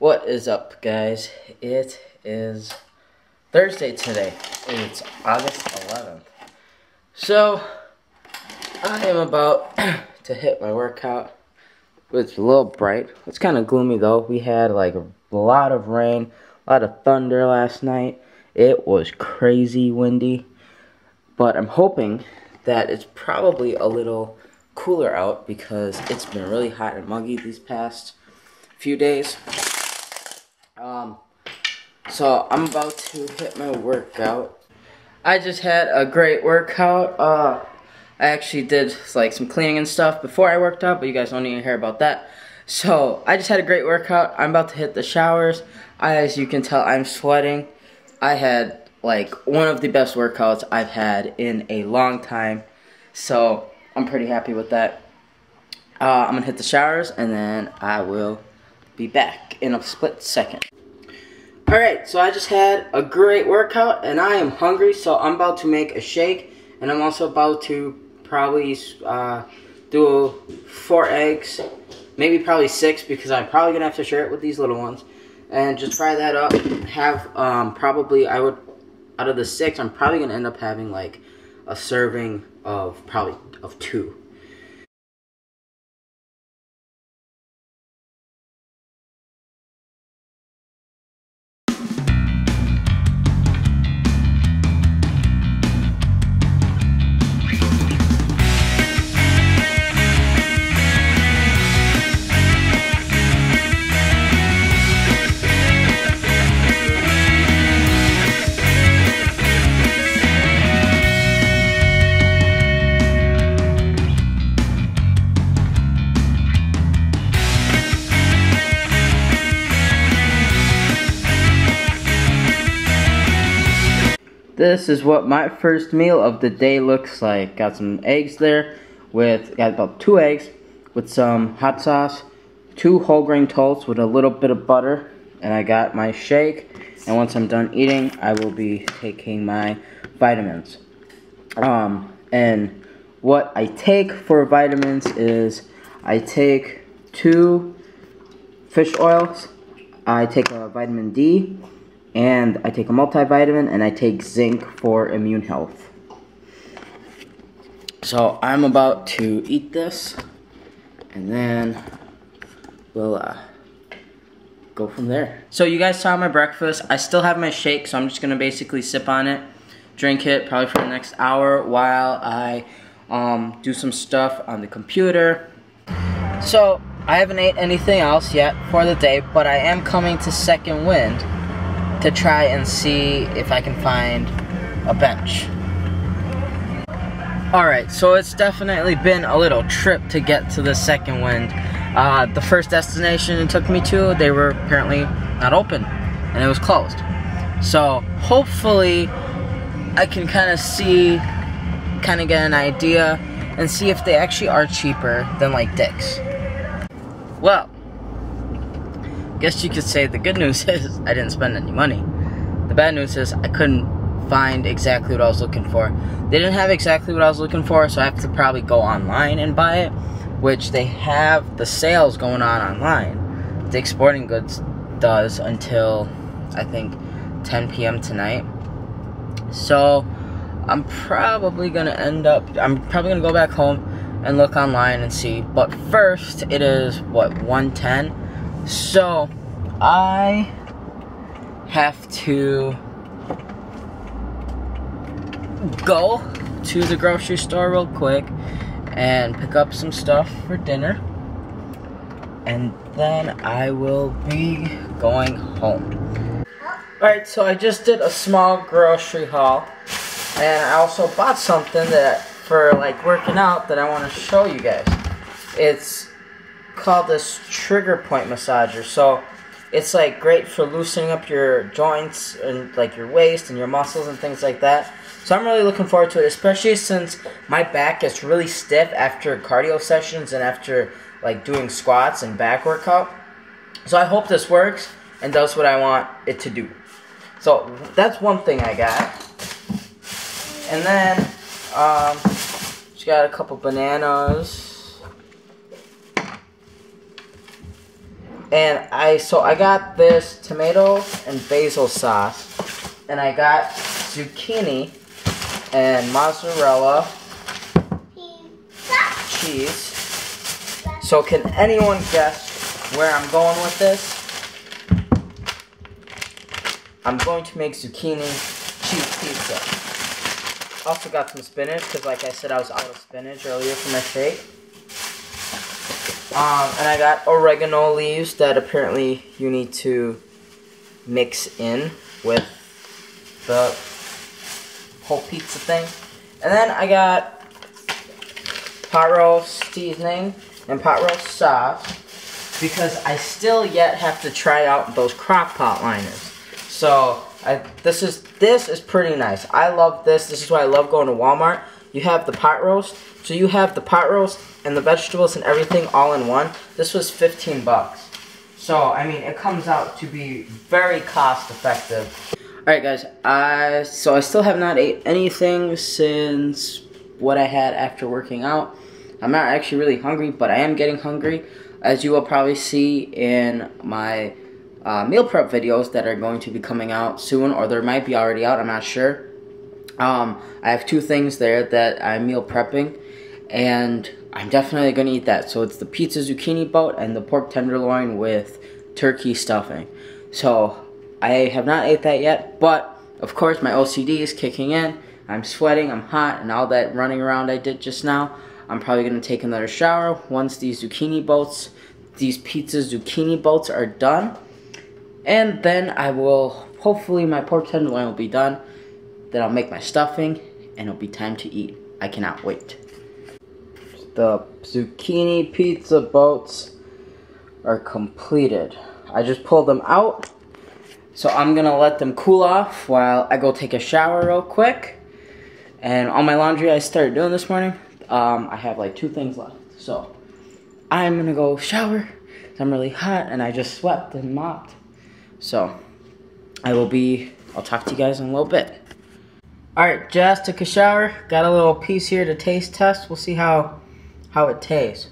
What is up, guys? It is Thursday today. It's August 11th. So, I am about to hit my workout. It's a little bright. It's kind of gloomy, though. We had, like, a lot of rain, a lot of thunder last night. It was crazy windy. But I'm hoping that it's probably a little cooler out because it's been really hot and muggy these past few days. Um, so I'm about to hit my workout. I just had a great workout. Uh, I actually did like some cleaning and stuff before I worked out, but you guys don't need to hear about that. So I just had a great workout. I'm about to hit the showers. I, as you can tell, I'm sweating. I had like one of the best workouts I've had in a long time. So I'm pretty happy with that. Uh, I'm gonna hit the showers and then I will be back in a split second. Alright, so I just had a great workout and I am hungry, so I'm about to make a shake and I'm also about to probably uh, do four eggs, maybe probably six because I'm probably gonna have to share it with these little ones and just fry that up. Have um, probably, I would, out of the six, I'm probably gonna end up having like a serving of probably of two. This is what my first meal of the day looks like. Got some eggs there with, got about two eggs with some hot sauce, two whole grain toasts with a little bit of butter, and I got my shake. And once I'm done eating, I will be taking my vitamins. Um, and what I take for vitamins is I take two fish oils, I take a vitamin D, and I take a multivitamin and I take zinc for immune health. So I'm about to eat this and then we'll uh, go from there. So you guys saw my breakfast. I still have my shake so I'm just to basically sip on it, drink it probably for the next hour while I um, do some stuff on the computer. So I haven't ate anything else yet for the day but I am coming to Second Wind to try and see if I can find a bench. Alright, so it's definitely been a little trip to get to the second wind. Uh, the first destination it took me to, they were apparently not open, and it was closed. So, hopefully, I can kind of see, kind of get an idea, and see if they actually are cheaper than, like, Dick's. Well, guess you could say the good news is I didn't spend any money. The bad news is I couldn't find exactly what I was looking for. They didn't have exactly what I was looking for, so I have to probably go online and buy it, which they have the sales going on online. Dick's Sporting Goods does until I think 10 p.m. tonight. So I'm probably gonna end up. I'm probably gonna go back home and look online and see. But first, it is what 110. So, I have to go to the grocery store real quick and pick up some stuff for dinner. And then I will be going home. Alright, so I just did a small grocery haul. And I also bought something that for like working out that I want to show you guys. It's called this trigger point massager. So it's like great for loosening up your joints and like your waist and your muscles and things like that. So I'm really looking forward to it, especially since my back gets really stiff after cardio sessions and after like doing squats and back workout. So I hope this works and does what I want it to do. So that's one thing I got. And then um, just got a couple bananas And I so I got this tomato and basil sauce, and I got zucchini and mozzarella cheese. So can anyone guess where I'm going with this? I'm going to make zucchini cheese pizza. Also got some spinach, because like I said, I was out of spinach earlier for my shake. Um, and I got oregano leaves that apparently you need to mix in with the whole pizza thing. And then I got pot roast seasoning and pot roast sauce because I still yet have to try out those crock pot liners. So I, this is this is pretty nice. I love this. This is why I love going to Walmart. You have the pot roast, so you have the pot roast and the vegetables and everything all in one. This was 15 bucks. So, I mean, it comes out to be very cost effective. Alright guys, I, so I still have not ate anything since what I had after working out. I'm not actually really hungry, but I am getting hungry. As you will probably see in my uh, meal prep videos that are going to be coming out soon, or there might be already out, I'm not sure. Um, I have two things there that I'm meal prepping, and I'm definitely to eat that. So it's the pizza zucchini boat and the pork tenderloin with turkey stuffing. So I have not ate that yet, but of course my OCD is kicking in. I'm sweating, I'm hot, and all that running around I did just now. I'm probably to take another shower once these zucchini boats, these pizza zucchini boats are done. And then I will, hopefully my pork tenderloin will be done. Then I'll make my stuffing and it'll be time to eat. I cannot wait. The zucchini pizza boats are completed. I just pulled them out. So I'm gonna let them cool off while I go take a shower real quick. And all my laundry I started doing this morning, um, I have like two things left. So I'm gonna go shower. I'm really hot and I just swept and mopped. So I will be, I'll talk to you guys in a little bit. Alright, just took a shower. Got a little piece here to taste test. We'll see how, how it tastes.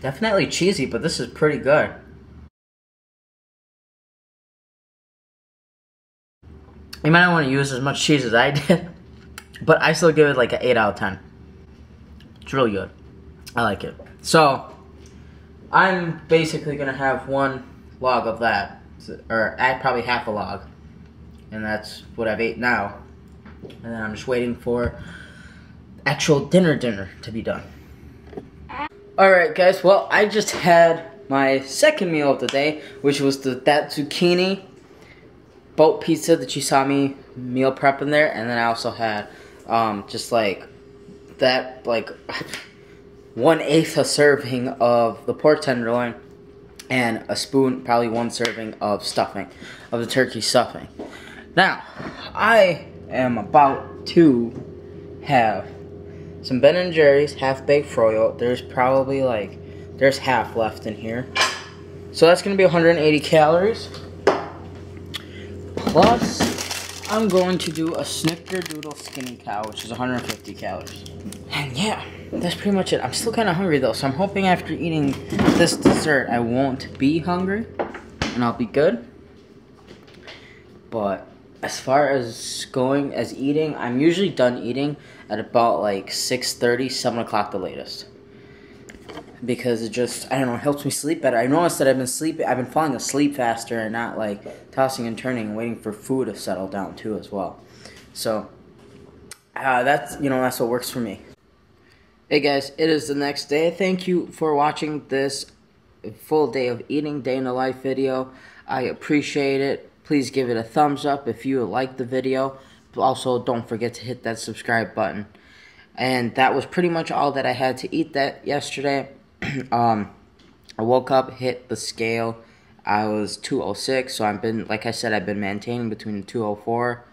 Definitely cheesy, but this is pretty good. You might not want to use as much cheese as I did, but I still give it like an 8 out of 10. It's really good. I like it. So, I'm basically going to have one log of that. Or add probably half a log. And that's what I've ate now. And then I'm just waiting for actual dinner dinner to be done. Alright guys, well I just had my second meal of the day, which was the that zucchini boat pizza that you saw me meal prep in there, and then I also had um, just like that like one eighth a serving of the pork tenderloin and a spoon, probably one serving of stuffing, of the turkey stuffing. Now, I am about to have some Ben and Jerry's half-baked froyo. There's probably like, there's half left in here. So that's to be 180 calories. Plus, I'm going to do a Snickerdoodle Skinny Cow, which is 150 calories. And yeah, that's pretty much it. I'm still kind of hungry though, so I'm hoping after eating this dessert, I won't be hungry, and I'll be good. But as far as going, as eating, I'm usually done eating at about like 6.30, 7 o'clock the latest. Because it just, I don't know, it helps me sleep better. I noticed that I've been sleeping, I've been falling asleep faster and not like tossing and turning and waiting for food to settle down too as well. So, uh, that's, you know, that's what works for me. Hey guys, it is the next day. Thank you for watching this full day of eating day in the life video. I appreciate it. Please give it a thumbs up if you like the video. Also, don't forget to hit that subscribe button. And that was pretty much all that I had to eat that yesterday. um, I woke up, hit the scale. I was 206, so I've been, like I said, I've been maintaining between 204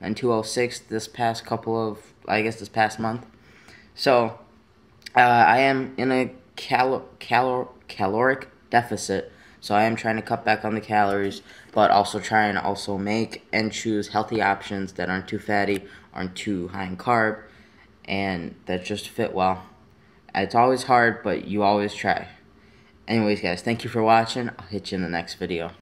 and 206 this past couple of, I guess this past month. So, uh, I am in a cal calor caloric deficit, so I am trying to cut back on the calories, but also trying to also make and choose healthy options that aren't too fatty, aren't too high in carb, and that just fit well. It's always hard, but you always try. Anyways, guys, thank you for watching. I'll hit you in the next video.